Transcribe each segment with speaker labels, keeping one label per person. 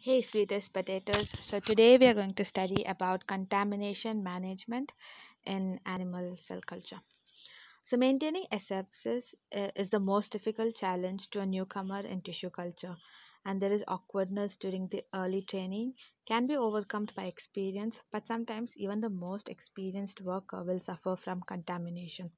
Speaker 1: Hey, sweetest potatoes. So, today we are going to study about contamination management in animal cell culture. So, maintaining asepsis uh, is the most difficult challenge to a newcomer in tissue culture, and there is awkwardness during the early training, can be overcome by experience, but sometimes even the most experienced worker will suffer from contamination.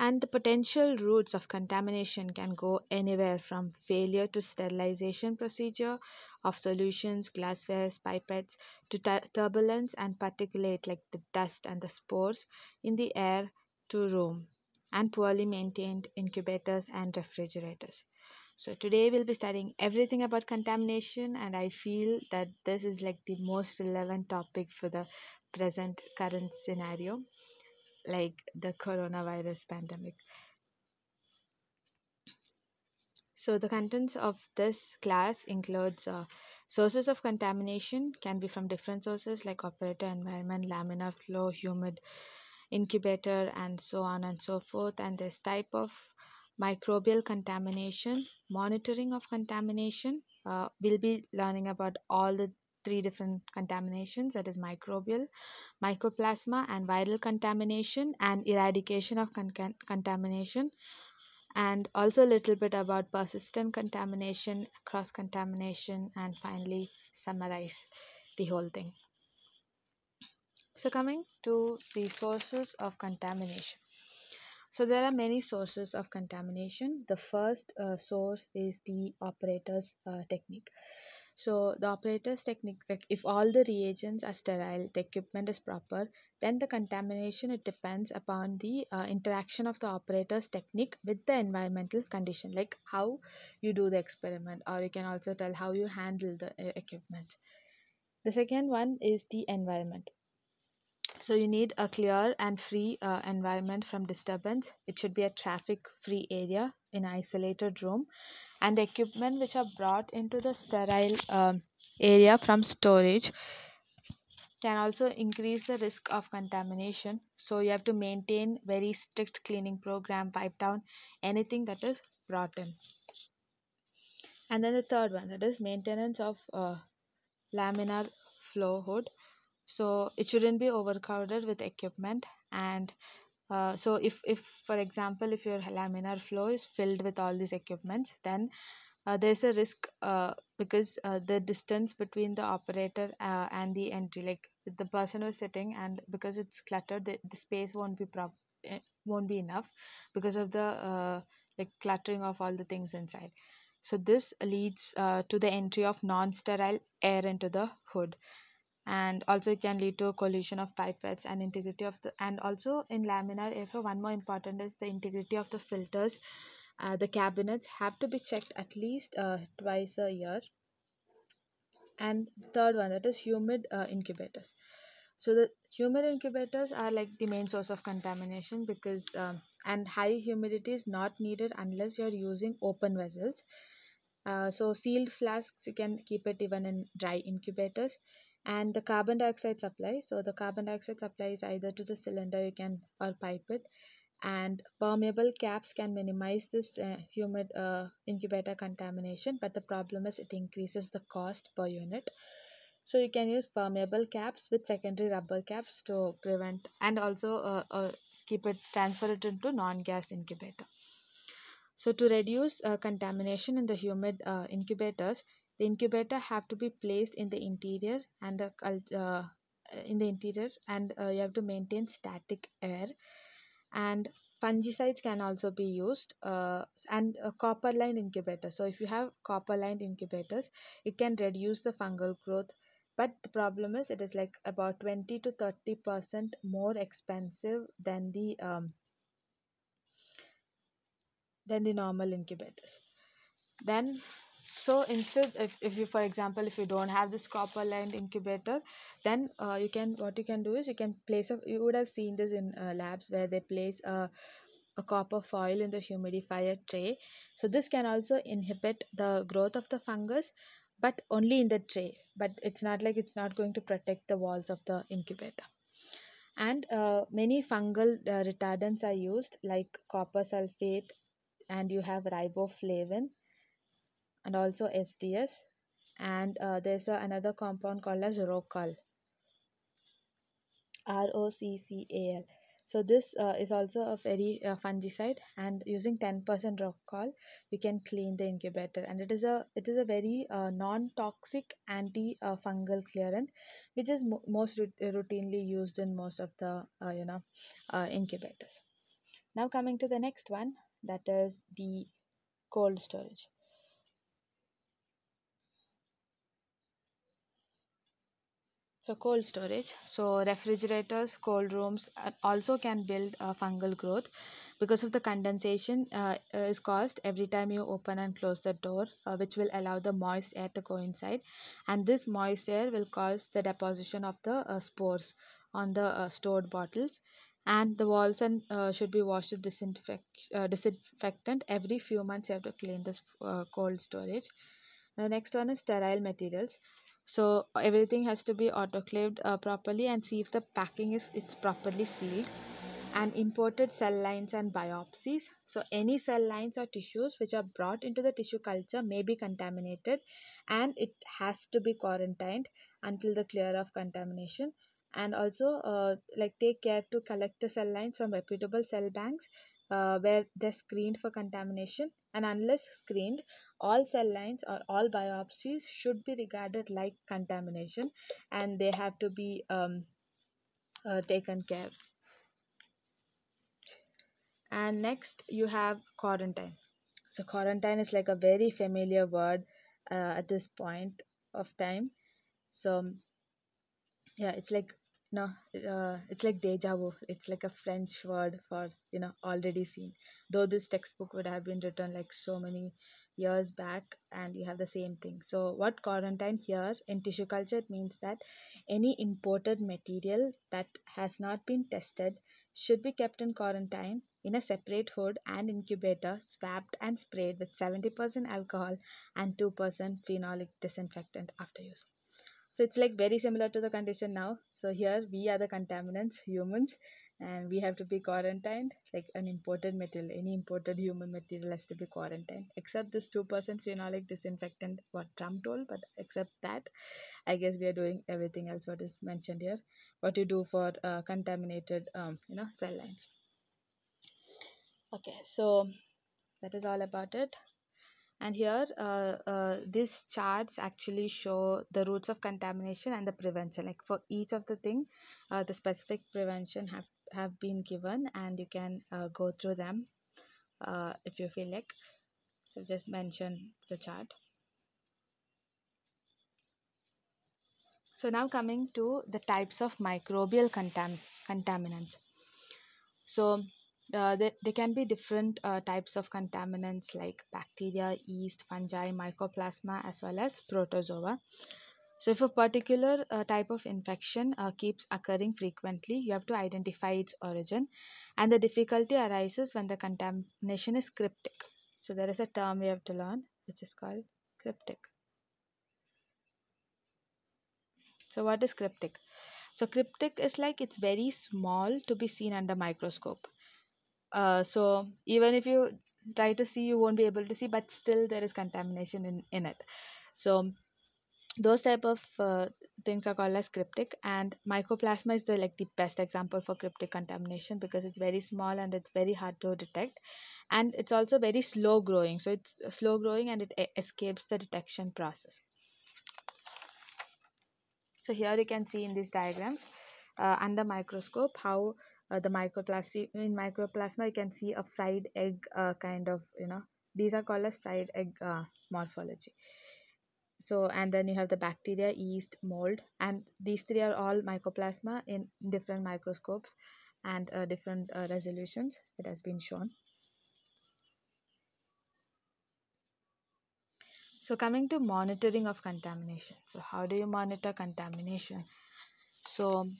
Speaker 1: And the potential routes of contamination can go anywhere from failure to sterilization procedure of solutions, glasswares, pipettes, to tu- turbulence and particulate like the dust and the spores in the air to room, and poorly maintained incubators and refrigerators. So today we'll be studying everything about contamination, and I feel that this is like the most relevant topic for the present current scenario, like the coronavirus pandemic. So the contents of this class includes uh, sources of contamination can be from different sources like operator environment, laminar flow, humid incubator, and so on and so forth. And this type of microbial contamination, monitoring of contamination. Uh, we'll be learning about all the three different contaminations that is microbial, mycoplasma, and viral contamination, and eradication of con- contamination and also a little bit about persistent contamination, cross contamination, and finally summarize the whole thing. So, coming to the sources of contamination. So, there are many sources of contamination. The first uh, source is the operator's uh, technique. So, the operator's technique, like if all the reagents are sterile, the equipment is proper, then the contamination it depends upon the uh, interaction of the operator's technique with the environmental condition, like how you do the experiment, or you can also tell how you handle the uh, equipment. The second one is the environment. So you need a clear and free uh, environment from disturbance. It should be a traffic free area in isolated room and equipment which are brought into the sterile um, area from storage can also increase the risk of contamination. So you have to maintain very strict cleaning program, pipe down anything that is brought in. And then the third one that is maintenance of uh, laminar flow hood. So it shouldn't be overcrowded with equipment and uh, so if, if for example if your laminar flow is filled with all these equipments then uh, there's a risk uh, because uh, the distance between the operator uh, and the entry like the person who's sitting and because it's cluttered the, the space won't be prop eh, won't be enough because of the uh, like cluttering of all the things inside. So this leads uh, to the entry of non-sterile air into the hood and also it can lead to a collision of pipettes and integrity of the and also in laminar airflow one more important is the integrity of the filters. Uh, the cabinets have to be checked at least uh, twice a year. And third one that is humid uh, incubators. So the humid incubators are like the main source of contamination because um, and high humidity is not needed unless you're using open vessels. Uh, so sealed flasks you can keep it even in dry incubators and the carbon dioxide supply so the carbon dioxide supply is either to the cylinder you can or pipe it. And permeable caps can minimize this uh, humid uh, incubator contamination but the problem is it increases the cost per unit. So you can use permeable caps with secondary rubber caps to prevent and also uh, uh, keep it transfer it into non-gas incubator. So to reduce uh, contamination in the humid uh, incubators the incubator have to be placed in the interior and the uh, in the interior and uh, you have to maintain static air. And fungicides can also be used uh, and a copper lined incubator. So if you have copper lined incubators it can reduce the fungal growth. But the problem is it is like about 20 to 30 percent more expensive than the um, than the normal incubators. Then so instead if, if you for example if you don't have this copper lined incubator then uh, you can what you can do is you can place a you would have seen this in uh, labs where they place a, a copper foil in the humidifier tray. So this can also inhibit the growth of the fungus but only in the tray. But it's not like it's not going to protect the walls of the incubator. And uh, many fungal uh, retardants are used like copper sulfate and you have riboflavin and also SDS and uh, there's a, another compound called as Roccal r-o-c-c-a-l so this uh, is also a very uh, fungicide. And using 10% Roccal we can clean the incubator. And it is a it is a very uh, non-toxic anti-fungal clearant which is mo most routinely used in most of the uh, you know uh, incubators. Now coming to the next one that is the cold storage so cold storage. So refrigerators cold rooms uh, also can build uh, fungal growth. Because of the condensation uh, is caused every time you open and close the door uh, which will allow the moist air to go inside and this moist air will cause the deposition of the uh, spores on the uh, stored bottles. And the walls and should be washed with disinfect, disinfectant. Every few months you have to clean this cold storage. The next one is sterile materials so everything has to be autoclaved uh, properly and see if the packing is it's properly sealed. And imported cell lines and biopsies. So any cell lines or tissues which are brought into the tissue culture may be contaminated and it has to be quarantined until the clear of contamination. And also uh, like take care to collect the cell lines from reputable cell banks uh, where they're screened for contamination. And unless screened all cell lines or all biopsies should be regarded like contamination and they have to be um, uh, taken care of. And next you have quarantine. So quarantine is like a very familiar word uh, at this point of time. So yeah it's like no, uh, it's like deja vu. It's like a French word for, you know, already seen. Though this textbook would have been written like so many years back and you have the same thing. So what quarantine here in tissue culture means that any imported material that has not been tested should be kept in quarantine in a separate hood and incubator swabbed and sprayed with 70% alcohol and 2% phenolic disinfectant after use so it's like very similar to the condition now. So here we are the contaminants humans and we have to be quarantined. Like an imported material any imported human material has to be quarantined. Except this 2% phenolic disinfectant what trump told but except that i guess we are doing everything else what is mentioned here. What you do for uh, contaminated um, you know cell lines. Okay so that is all about it and here uh, uh, these charts actually show the routes of contamination and the prevention. Like for each of the thing uh, the specific prevention have have been given and you can go through them if you feel like. So just mention the chart. So now coming to the types of microbial contam contaminants. So uh, there, there can be different uh, types of contaminants like bacteria, yeast, fungi, mycoplasma, as well as protozoa. So, if a particular uh, type of infection uh, keeps occurring frequently, you have to identify its origin, and the difficulty arises when the contamination is cryptic. So, there is a term we have to learn which is called cryptic. So, what is cryptic? So, cryptic is like it's very small to be seen under microscope uh, so even if you try to see you won't be able to see but still there is contamination in in it. So those type of uh, things are called as cryptic and mycoplasma is the like the best example for cryptic contamination because it's very small and it's very hard to detect. And it's also very slow growing so it's slow growing and it escapes the detection process. So here you can see in these diagrams uh, under microscope how uh, the mycoplasma in mycoplasma you can see a fried egg uh, kind of you know these are called as fried egg uh, morphology. So and then you have the bacteria yeast mold and these three are all mycoplasma in different microscopes and uh, different uh, resolutions it has been shown. So coming to monitoring of contamination. So how do you monitor contamination? So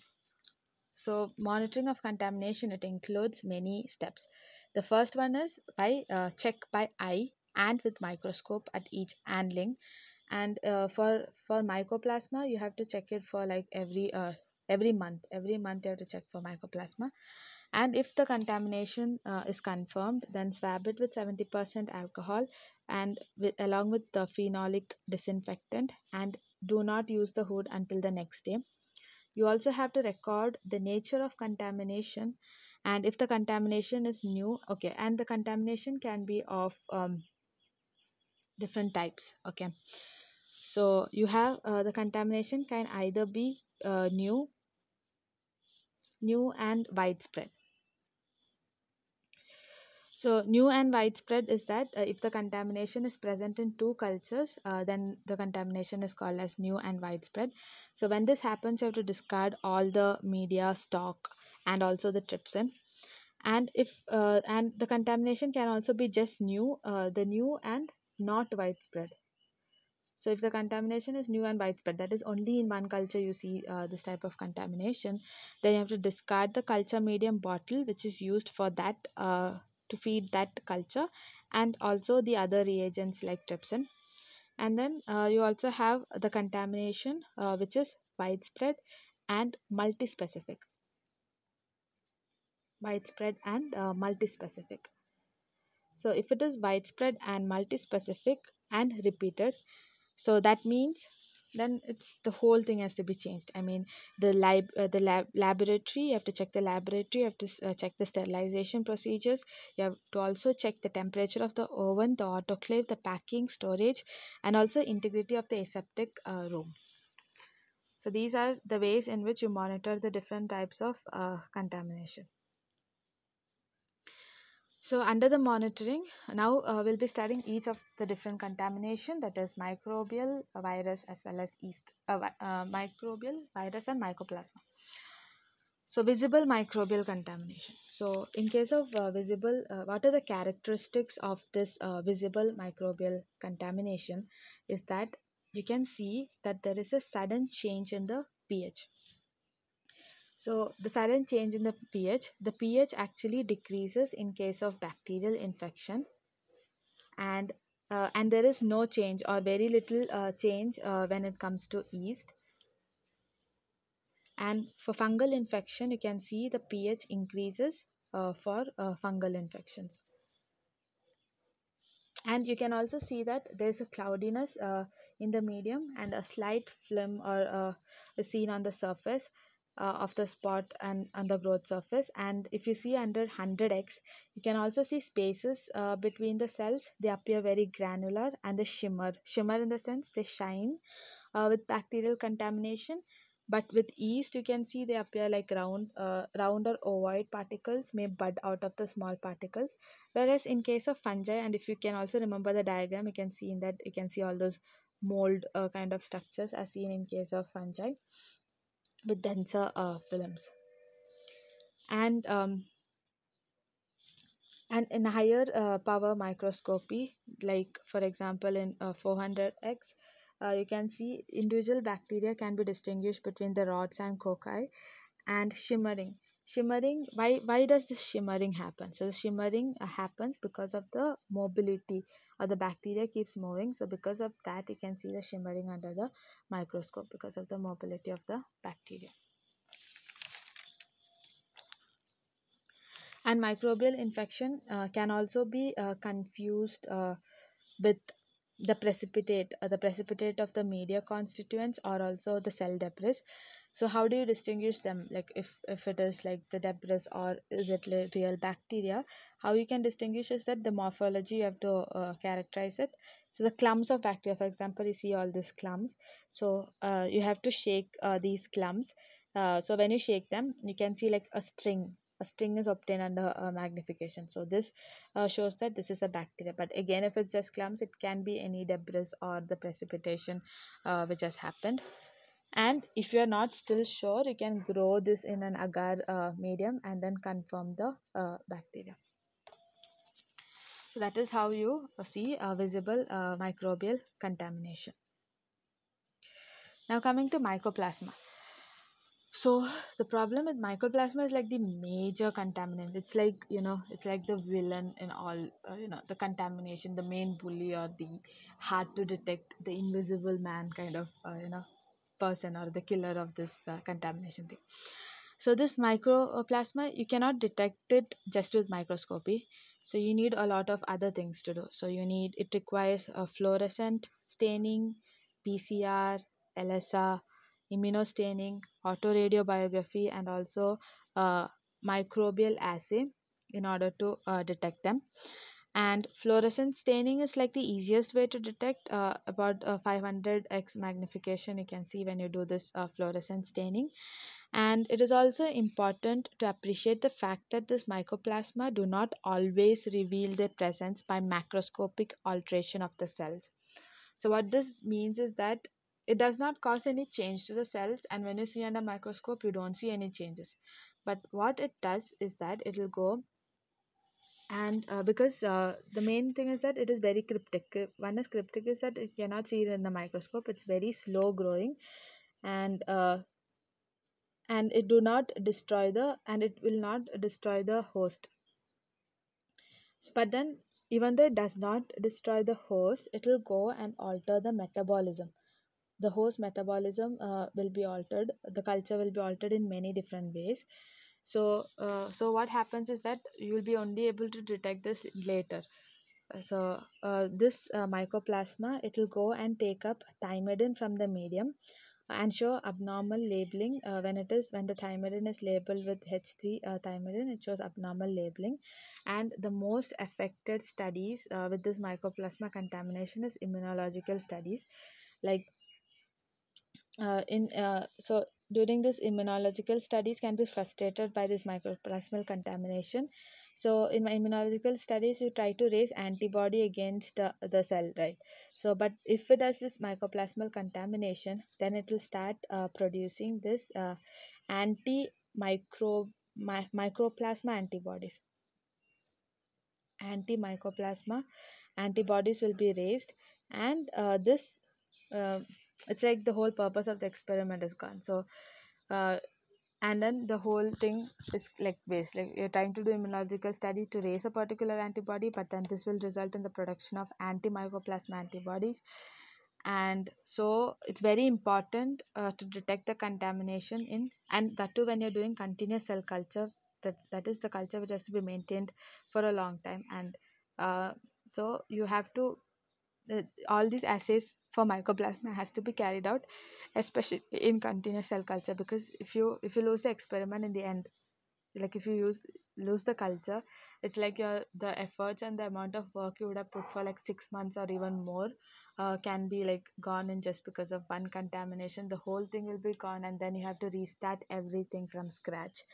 Speaker 1: so monitoring of contamination, it includes many steps. The first one is by uh, check by eye and with microscope at each handling. And uh, for for mycoplasma, you have to check it for like every uh, every month. Every month you have to check for mycoplasma. and if the contamination uh, is confirmed then swab it with 70% alcohol and with, along with the phenolic disinfectant and do not use the hood until the next day you also have to record the nature of contamination and if the contamination is new okay and the contamination can be of um, different types okay. So you have uh, the contamination can either be uh, new new and widespread so new and widespread is that uh, if the contamination is present in two cultures, uh, then the contamination is called as new and widespread. So when this happens, you have to discard all the media stock and also the trypsin. And if uh, and the contamination can also be just new, uh, the new and not widespread. So if the contamination is new and widespread, that is only in one culture you see uh, this type of contamination, then you have to discard the culture medium bottle which is used for that uh, to feed that culture and also the other reagents like trypsin. And then uh, you also have the contamination uh, which is widespread and multispecific. Widespread and uh, multispecific. So if it is widespread and multispecific and repeated so that means then it's the whole thing has to be changed. I mean the lab uh, the lab laboratory you have to check the laboratory you have to uh, check the sterilization procedures. You have to also check the temperature of the oven the autoclave the packing storage and also integrity of the aseptic uh, room. So these are the ways in which you monitor the different types of uh, contamination so under the monitoring, now uh, we'll be studying each of the different contamination that is microbial, uh, virus as well as yeast, uh, uh, microbial, virus and mycoplasma. So visible microbial contamination. So in case of uh, visible, uh, what are the characteristics of this visible microbial contamination is that you can see that there is a sudden change in the pH. So the sudden change in the pH, the pH actually decreases in case of bacterial infection and uh, and there is no change or very little uh, change uh, when it comes to yeast. And for fungal infection, you can see the pH increases uh, for uh, fungal infections. And you can also see that there is a cloudiness uh, in the medium and a slight film or seen on the surface uh, of the spot and on the growth surface. And if you see under 100x you can also see spaces uh, between the cells. They appear very granular and they shimmer. Shimmer in the sense they shine uh, with bacterial contamination. But with yeast you can see they appear like round uh, round or ovoid particles may bud out of the small particles. Whereas in case of fungi and if you can also remember the diagram you can see in that you can see all those mold uh, kind of structures as seen in case of fungi with denser uh, films. And um, and in higher uh, power microscopy like for example in uh, 400x uh, you can see individual bacteria can be distinguished between the rods and cocci and shimmering shimmering why why does this shimmering happen? So the shimmering uh, happens because of the mobility or the bacteria keeps moving. So because of that you can see the shimmering under the microscope because of the mobility of the bacteria. And microbial infection uh, can also be uh, confused uh, with the precipitate uh, the precipitate of the media constituents or also the cell debris so how do you distinguish them? Like if if it is like the debris or is it real bacteria how you can distinguish is that the morphology you have to uh, characterize it. So the clumps of bacteria for example you see all these clumps. So uh, you have to shake uh, these clumps. Uh, so when you shake them you can see like a string. A string is obtained under uh, magnification. So this uh, shows that this is a bacteria. But again if it's just clumps it can be any debris or the precipitation which has happened and if you are not still sure you can grow this in an agar uh, medium and then confirm the uh, bacteria. So that is how you see a visible uh, microbial contamination. Now coming to mycoplasma. So the problem with mycoplasma is like the major contaminant. It's like you know it's like the villain in all uh, you know the contamination the main bully or the hard to detect the invisible man kind of uh, you know person or the killer of this uh, contamination thing. So this microplasma you cannot detect it just with microscopy. So you need a lot of other things to do. So you need it requires a fluorescent staining pcr elisa immunostaining autoradiobiography and also a microbial assay in order to uh, detect them and fluorescent staining is like the easiest way to detect uh, about uh, 500x magnification you can see when you do this uh, fluorescent staining. And it is also important to appreciate the fact that this mycoplasma do not always reveal their presence by macroscopic alteration of the cells. So what this means is that it does not cause any change to the cells and when you see under microscope you don't see any changes. But what it does is that it will go and uh, because uh, the main thing is that it is very cryptic. Cryp- one is cryptic is that you cannot see it in the microscope. It's very slow growing. And uh, and it do not destroy the and it will not destroy the host. But then even though it does not destroy the host it will go and alter the metabolism. The host metabolism uh, will be altered. The culture will be altered in many different ways so uh, so what happens is that you will be only able to detect this later. So uh, this uh, mycoplasma it will go and take up thymidine from the medium and show abnormal labeling. Uh, when it is when the thymidine is labeled with H3 uh, thymidine it shows abnormal labeling. And the most affected studies uh, with this mycoplasma contamination is immunological studies. Like uh, in uh, so during this immunological studies can be frustrated by this mycoplasmal contamination. So in my immunological studies you try to raise antibody against uh, the cell right? So but if it has this mycoplasmal contamination then it will start uh, producing this uh, anti micro my, microplasma antibodies. Anti mycoplasma antibodies will be raised and uh, this uh, it's like the whole purpose of the experiment is gone. So uh, and then the whole thing is like waste. Like you're trying to do immunological study to raise a particular antibody but then this will result in the production of anti-mycoplasma antibodies. And so it's very important uh, to detect the contamination in and that too when you're doing continuous cell culture that that is the culture which has to be maintained for a long time. And uh, so you have to all these assays for mycoplasma has to be carried out especially in continuous cell culture because if you if you lose the experiment in the end like if you use lose the culture. It's like your the efforts and the amount of work you would have put for like six months or even more uh, can be like gone in just because of one contamination. The whole thing will be gone and then you have to restart everything from scratch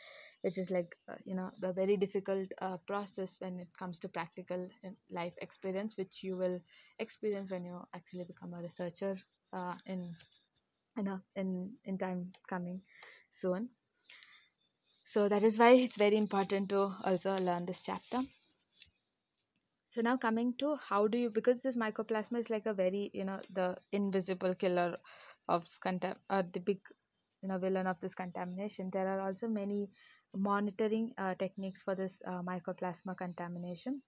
Speaker 1: which is like uh, you know a very difficult uh, process when it comes to practical uh, life experience which you will experience when you actually become a researcher uh, in you know in in time coming soon so that is why it's very important to also learn this chapter. So now coming to how do you because this mycoplasma is like a very you know the invisible killer of contam or the big you know villain of this contamination. There are also many monitoring uh, techniques for this uh, mycoplasma contamination.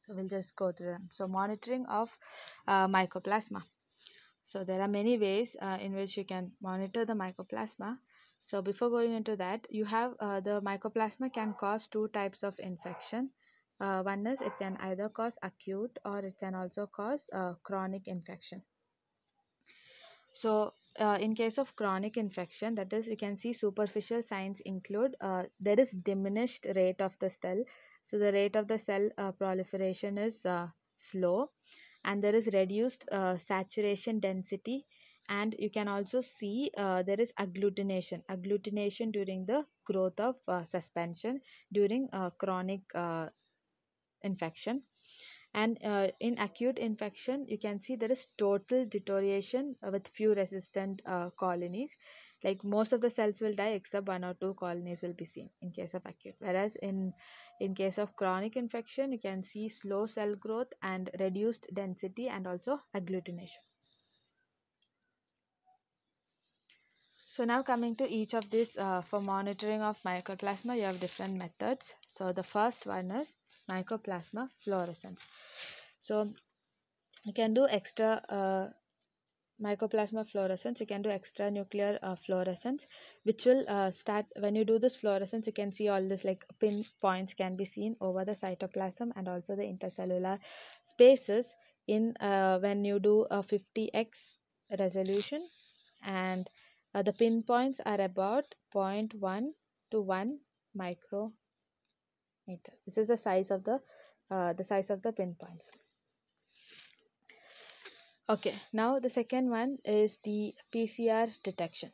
Speaker 1: So we'll just go through them. So monitoring of uh, mycoplasma. So there are many ways uh, in which you can monitor the mycoplasma so before going into that you have uh, the mycoplasma can cause two types of infection. Uh, one is it can either cause acute or it can also cause uh, chronic infection. So uh, in case of chronic infection that is you can see superficial signs include uh, there is diminished rate of the cell. So the rate of the cell uh, proliferation is slow and there is reduced saturation density and you can also see uh, there is agglutination agglutination during the growth of uh, suspension during uh, chronic uh, infection. And uh, in acute infection you can see there is total deterioration with few resistant uh, colonies. Like most of the cells will die except one or two colonies will be seen in case of acute. Whereas in in case of chronic infection you can see slow cell growth and reduced density and also agglutination so now coming to each of these uh, for monitoring of mycoplasma you have different methods. So the first one is mycoplasma fluorescence. So you can do extra uh, mycoplasma fluorescence. You can do extranuclear uh, fluorescence which will uh, start when you do this fluorescence you can see all this like pin points can be seen over the cytoplasm and also the intercellular spaces in uh, when you do a 50x resolution. And uh, the pinpoints are about 0.1 to 1 micrometer. This is the size of the uh, the size of the pinpoints okay now the second one is the pcr detection.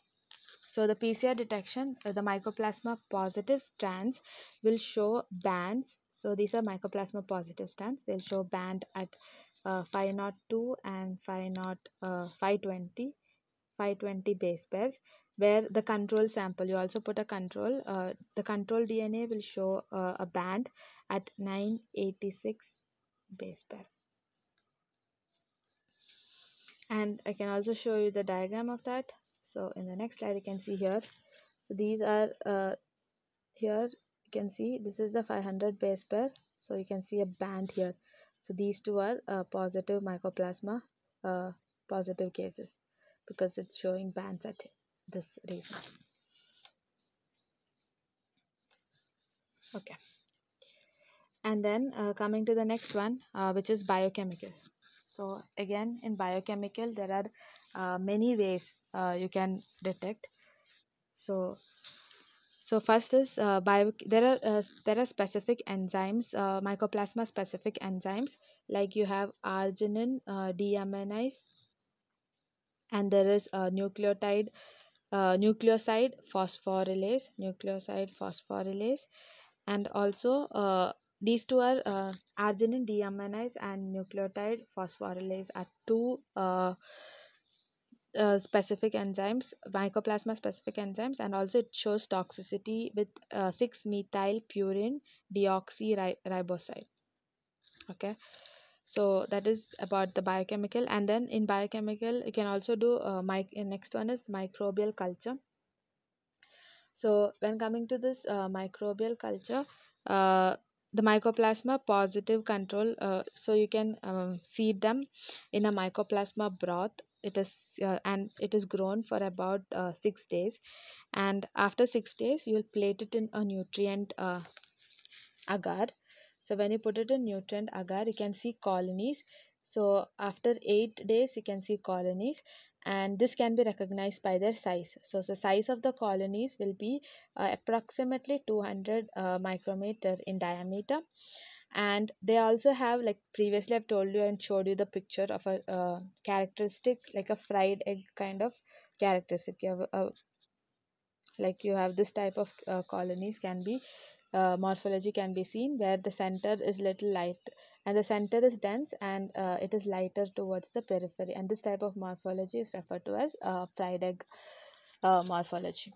Speaker 1: So the pcr detection uh, the mycoplasma positive strands will show bands. So these are mycoplasma positive strands. They'll show band at uh, 502 and 50 uh, 520 520 base pairs where the control sample you also put a control uh, the control dna will show uh, a band at 986 base pair. And i can also show you the diagram of that. So in the next slide you can see here. So these are uh, here you can see this is the 500 base pair. So you can see a band here. So these two are uh, positive mycoplasma uh, positive cases because it's showing bands at this region okay. And then uh, coming to the next one uh, which is biochemical. So again in biochemical there are uh, many ways uh, you can detect. So so first is uh, bio there are uh, there are specific enzymes mycoplasma specific enzymes like you have arginine deaminase and there is a nucleotide uh, nucleoside phosphorylase nucleoside phosphorylase and also uh, these two are uh, arginine deaminase and nucleotide phosphorylase are two uh, uh, specific enzymes mycoplasma specific enzymes and also it shows toxicity with uh, 6 methyl purine deoxyriboside okay so that is about the biochemical and then in biochemical you can also do uh, mic next one is microbial culture. So when coming to this uh, microbial culture uh, the mycoplasma positive control uh, so you can um, seed them in a mycoplasma broth. It is uh, and it is grown for about uh, six days. And after six days you'll plate it in a nutrient uh, agar so when you put it in nutrient agar you can see colonies. So after eight days you can see colonies. And this can be recognized by their size. So the size of the colonies will be uh, approximately 200 uh, micrometer in diameter. And they also have like previously i've told you and showed you the picture of a uh, characteristic like a fried egg kind of characteristic. You have a, like you have this type of uh, colonies can be uh, morphology can be seen where the center is little light and the center is dense and uh, it is lighter towards the periphery. And this type of morphology is referred to as uh, fried egg uh, morphology.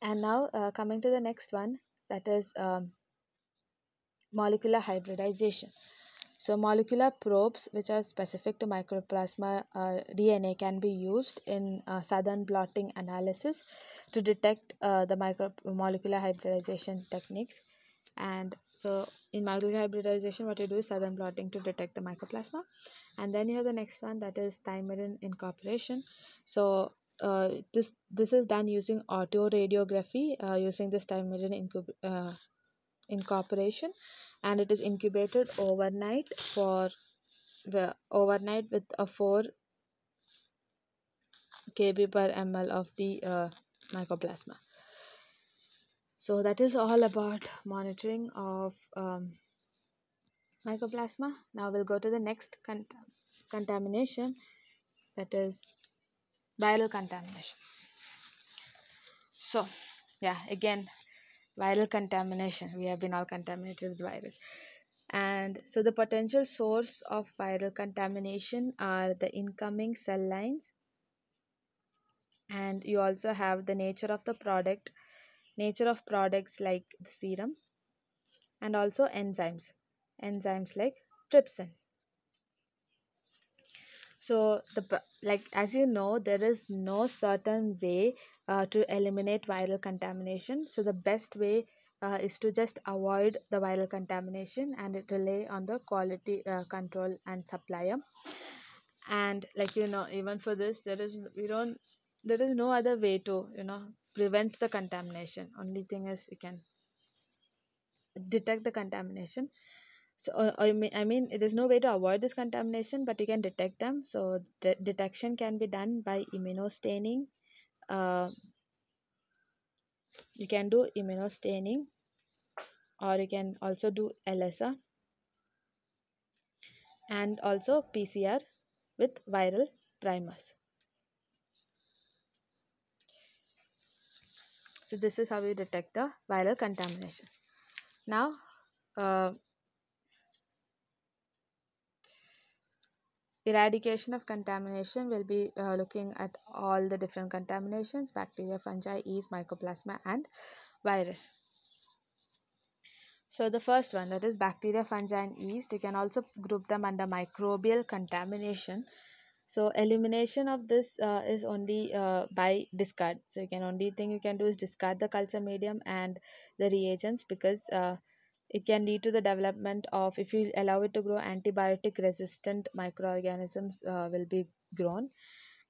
Speaker 1: And now uh, coming to the next one that is um, molecular hybridization. So molecular probes which are specific to mycoplasma uh, DNA can be used in uh, southern blotting analysis to detect uh, the micro molecular hybridization techniques. And so in molecular hybridization what you do is southern blotting to detect the mycoplasma. And then you have the next one that is thymidine incorporation. So uh, this this is done using autoradiography uh, using this thymidine uh, incorporation. And it is incubated overnight for the overnight with a 4 kb per ml of the uh, mycoplasma. So that is all about monitoring of um, mycoplasma. Now we'll go to the next con contamination that is viral contamination. So yeah again viral contamination. We have been all contaminated with virus. And so the potential source of viral contamination are the incoming cell lines and you also have the nature of the product nature of products like the serum and also enzymes enzymes like trypsin. So the like as you know there is no certain way uh, to eliminate viral contamination. So the best way uh, is to just avoid the viral contamination and it rely on the quality uh, control and supplier and like you know even for this there is we don't there is no other way to you know prevent the contamination. Only thing is you can detect the contamination. So uh, I mean there's no way to avoid this contamination but you can detect them. So the detection can be done by immunostaining. Uh, you can do immunostaining or you can also do ELISA and also PCR with viral primers. So this is how we detect the viral contamination. Now, uh, eradication of contamination will be uh, looking at all the different contaminations, bacteria, fungi, yeast, mycoplasma and virus. So the first one that is bacteria, fungi and yeast, you can also group them under microbial contamination. So elimination of this uh, is only uh, by discard. So you can only thing you can do is discard the culture medium and the reagents because uh, it can lead to the development of if you allow it to grow antibiotic resistant microorganisms uh, will be grown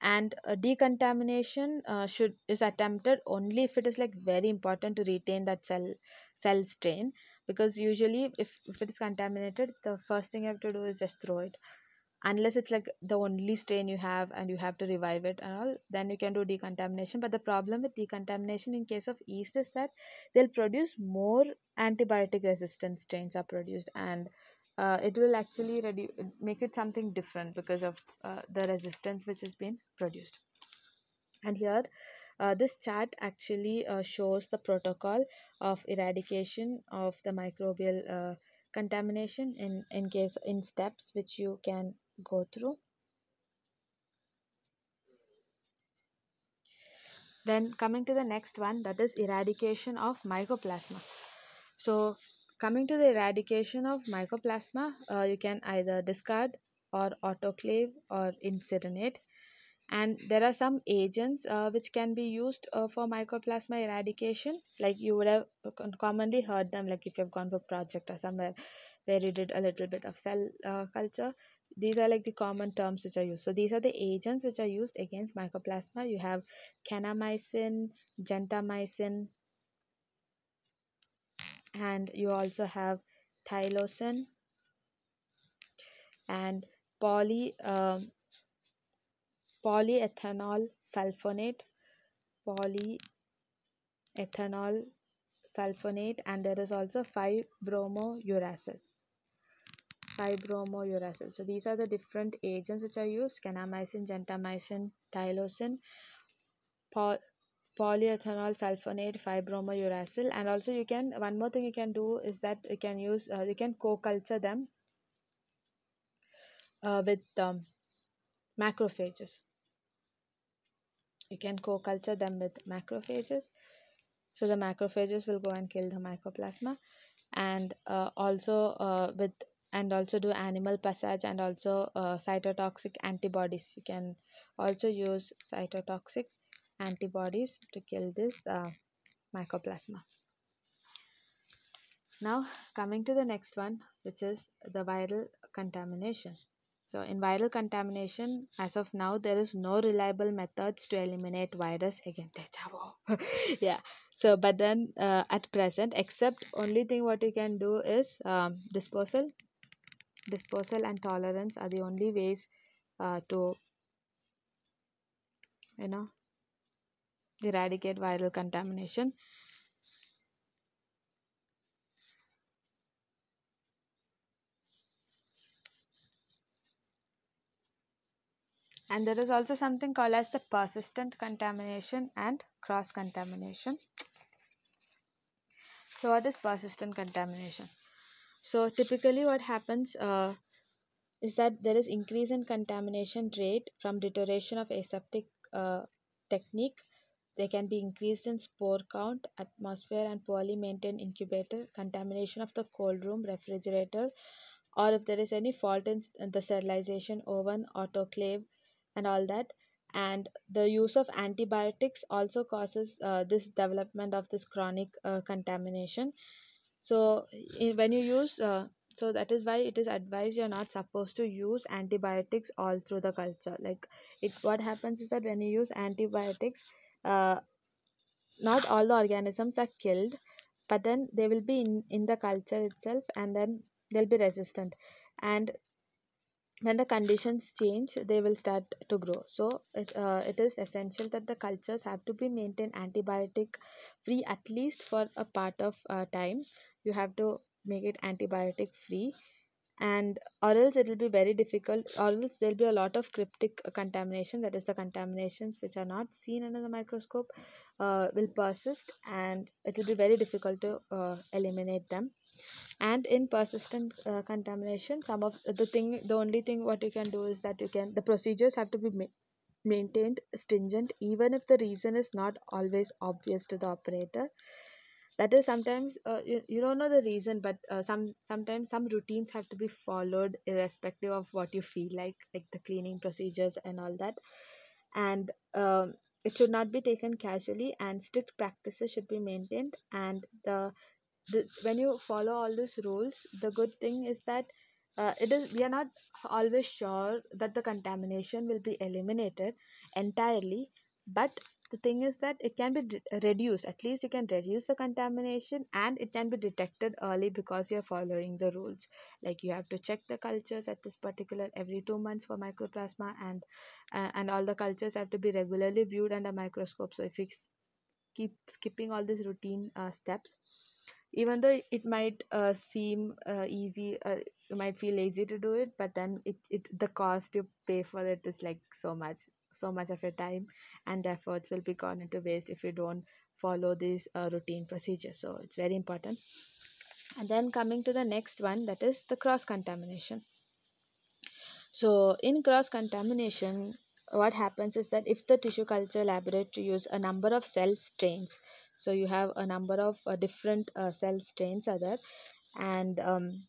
Speaker 1: and uh, decontamination uh, should is attempted only if it is like very important to retain that cell cell strain because usually if, if it is contaminated the first thing you have to do is just throw it unless it's like the only strain you have and you have to revive it and all then you can do decontamination. But the problem with decontamination in case of yeast is that they'll produce more antibiotic resistant strains are produced and uh, it will actually reduce make it something different because of uh, the resistance which has been produced. And here uh, this chart actually uh, shows the protocol of eradication of the microbial uh, contamination in in case in steps which you can go through. Then coming to the next one that is eradication of mycoplasma. So coming to the eradication of mycoplasma uh, you can either discard or autoclave or incinerate. And there are some agents uh, which can be used uh, for mycoplasma eradication. Like you would have commonly heard them like if you've gone for project or somewhere where you did a little bit of cell uh, culture these are like the common terms which are used. So these are the agents which are used against mycoplasma. You have kanamycin gentamicin and you also have tylosin and poly um, polyethanol sulfonate polyethanol sulfonate and there is also 5-bromouracil 5-bromouracil so these are the different agents which are used. Kanamycin gentamicin tylosin poly polyethanol sulfonate 5-bromouracil and also you can one more thing you can do is that you can use uh, you can co-culture them uh, with um, macrophages. You can co-culture them with macrophages. So the macrophages will go and kill the mycoplasma. And uh, also uh, with and also do animal passage and also uh, cytotoxic antibodies you can also use cytotoxic antibodies to kill this uh, mycoplasma now coming to the next one which is the viral contamination so in viral contamination, as of now, there is no reliable methods to eliminate virus again. yeah. So, but then uh, at present, except only thing what you can do is um, disposal. Disposal and tolerance are the only ways uh, to, you know, eradicate viral contamination. and there is also something called as the persistent contamination and cross contamination so what is persistent contamination so typically what happens uh, is that there is increase in contamination rate from deterioration of aseptic uh, technique. They can be increased in spore count atmosphere and poorly maintained incubator contamination of the cold room refrigerator or if there is any fault in the sterilization oven autoclave and all that. And the use of antibiotics also causes uh, this development of this chronic uh, contamination so in, when you use uh, so that is why it is advised you're not supposed to use antibiotics all through the culture. Like it what happens is that when you use antibiotics uh, not all the organisms are killed but then they will be in, in the culture itself and then they'll be resistant. And when the conditions change they will start to grow. So it, uh, it is essential that the cultures have to be maintained antibiotic free at least for a part of uh, time you have to make it antibiotic free. And or else it will be very difficult or else there'll be a lot of cryptic contamination that is the contaminations which are not seen under the microscope uh, will persist and it will be very difficult to uh, eliminate them. And in persistent uh, contamination some of the thing the only thing what you can do is that you can the procedures have to be ma- maintained stringent even if the reason is not always obvious to the operator that is sometimes uh, you, you don't know the reason but uh, some sometimes some routines have to be followed irrespective of what you feel like like the cleaning procedures and all that. And um, it should not be taken casually and strict practices should be maintained. And the, the when you follow all these rules the good thing is that uh, it is we are not always sure that the contamination will be eliminated entirely but the thing is that it can be reduced at least you can reduce the contamination and it can be detected early because you're following the rules. Like you have to check the cultures at this particular every two months for mycoplasma and uh, and all the cultures have to be regularly viewed under microscope. So if you s- keep skipping all these routine uh, steps even though it might uh, seem uh, easy uh, you might feel lazy to do it but then it, it the cost you pay for it is like so much so much of your time and efforts will be gone into waste if you don't follow these uh, routine procedures so it's very important. And then coming to the next one that is the cross contamination. So in cross contamination what happens is that if the tissue culture laboratory use a number of cell strains so you have a number of uh, different uh, cell strains are there. And um,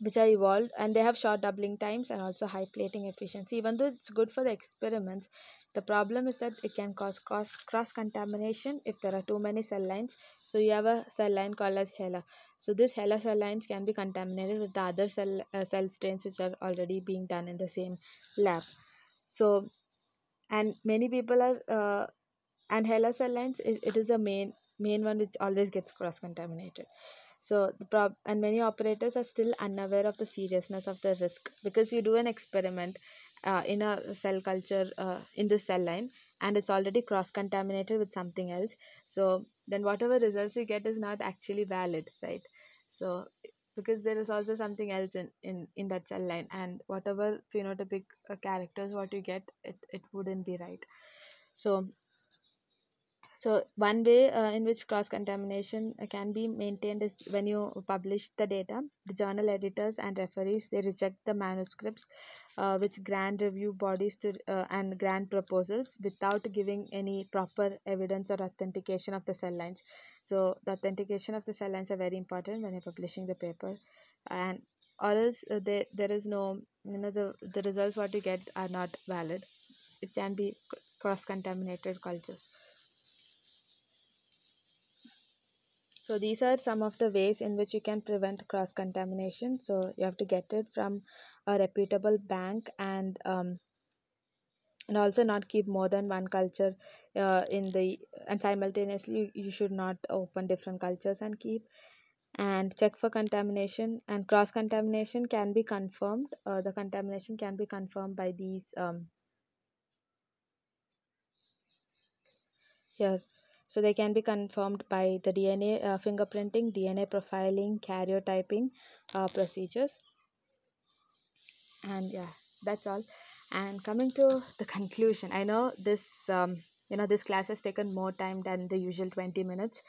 Speaker 1: which are evolved and they have short doubling times and also high plating efficiency. Even though it's good for the experiments the problem is that it can cause cross, cross contamination if there are too many cell lines. So you have a cell line called as HeLa. So this HeLa cell lines can be contaminated with the other cell uh, cell strains which are already being done in the same lab. So and many people are uh, and HeLa cell lines it, it is the main main one which always gets cross contaminated so the prob and many operators are still unaware of the seriousness of the risk because you do an experiment uh, in a cell culture uh, in the cell line and it's already cross contaminated with something else. So then whatever results you get is not actually valid right? So because there is also something else in in, in that cell line and whatever phenotypic uh, characters what you get it, it wouldn't be right. So so one way uh, in which cross contamination uh, can be maintained is when you publish the data, the journal editors and referees they reject the manuscripts, uh, which grant review bodies to uh, and grant proposals without giving any proper evidence or authentication of the cell lines. So the authentication of the cell lines are very important when you're publishing the paper, and or else uh, there there is no you know the the results what you get are not valid. It can be cross contaminated cultures. So these are some of the ways in which you can prevent cross contamination. So you have to get it from a reputable bank and um, and also not keep more than one culture uh, in the and simultaneously you should not open different cultures and keep and check for contamination and cross contamination can be confirmed. Uh, the contamination can be confirmed by these um, here so they can be confirmed by the dna uh, fingerprinting dna profiling karyotyping uh, procedures. And yeah that's all. And coming to the conclusion i know this um, you know this class has taken more time than the usual 20 minutes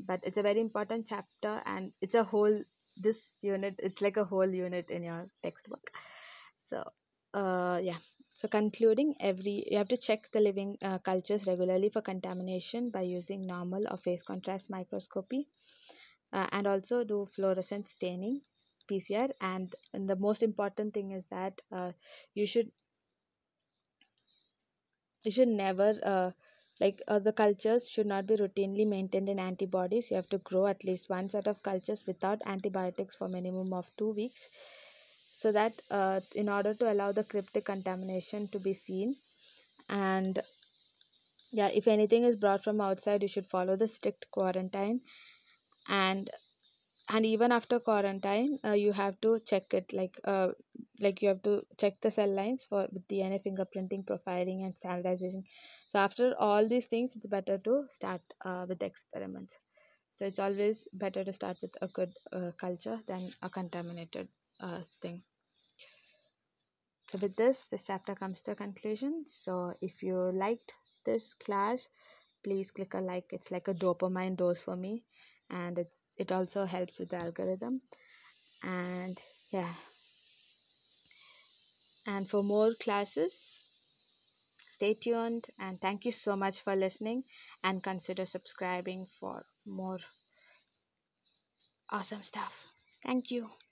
Speaker 1: but it's a very important chapter and it's a whole this unit it's like a whole unit in your textbook. So uh, yeah so concluding every you have to check the living uh, cultures regularly for contamination by using normal or phase contrast microscopy uh, and also do fluorescent staining pcr and, and the most important thing is that uh, you should you should never uh, like uh, the cultures should not be routinely maintained in antibodies. You have to grow at least one set of cultures without antibiotics for minimum of two weeks so that uh, in order to allow the cryptic contamination to be seen. And yeah if anything is brought from outside you should follow the strict quarantine. And and even after quarantine uh, you have to check it like uh, like you have to check the cell lines for with dna fingerprinting profiling and standardization. So after all these things it's better to start uh, with experiments. So it's always better to start with a good uh, culture than a contaminated uh, thing. So with this this chapter comes to a conclusion. So if you liked this class please click a like. It's like a dopamine dose for me and it's it also helps with the algorithm. And yeah. And for more classes stay tuned and thank you so much for listening and consider subscribing for more awesome stuff. Thank you